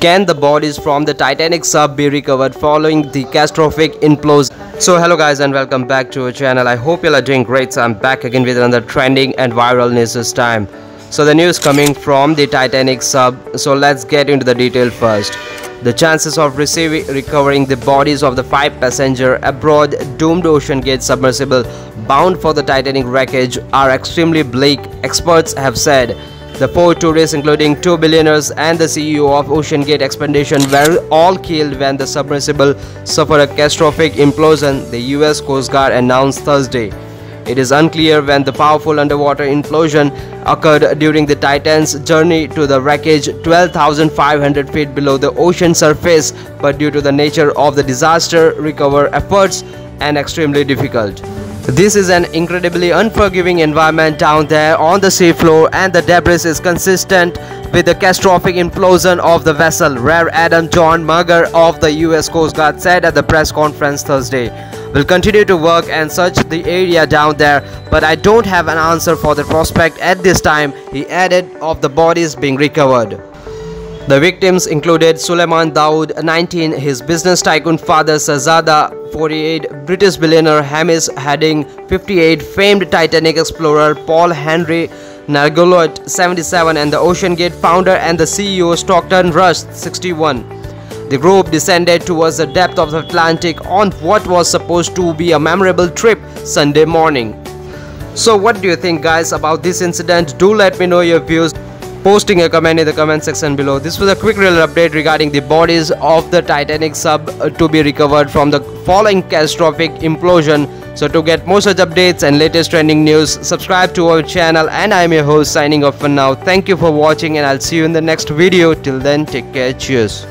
Can the bodies from the Titanic sub be recovered following the catastrophic implosion? So hello guys and welcome back to our channel. I hope you are doing great. So I'm back again with another trending and viral news this time. So the news coming from the Titanic sub. So let's get into the detail first. The chances of receiving recovering the bodies of the five passenger aboard doomed Ocean Gate submersible bound for the Titanic wreckage are extremely bleak, experts have said. The four tourists, including two billionaires and the CEO of OceanGate Expedition, were all killed when the submersible suffered a catastrophic implosion, the US Coast Guard announced Thursday. It is unclear when the powerful underwater implosion occurred during the Titan's journey to the wreckage 12,500 feet below the ocean surface, but due to the nature of the disaster, recover efforts and extremely difficult. This is an incredibly unforgiving environment down there on the seafloor and the debris is consistent with the catastrophic implosion of the vessel, Rear Adam John Mauger of the US Coast Guard said at the press conference Thursday. We'll continue to work and search the area down there, but I don't have an answer for the prospect at this time, he added, of the bodies being recovered. The victims included Suleman Dawood, 19, his business tycoon father Shahzada, 48, British billionaire Hamish Harding, 58, famed Titanic explorer Paul Henry Nargeolet, 77, and the OceanGate founder and the CEO Stockton Rush, 61. The group descended towards the depth of the Atlantic on what was supposed to be a memorable trip Sunday morning. So what do you think guys about this incident? Do let me know your views posting a comment in the comment section below. This was a quick real update regarding the bodies of the Titanic sub to be recovered from the following catastrophic implosion. So to get more such updates and latest trending news, subscribe to our channel and I am your host signing off for now. Thank you for watching and I'll see you in the next video. Till then, take care. Cheers.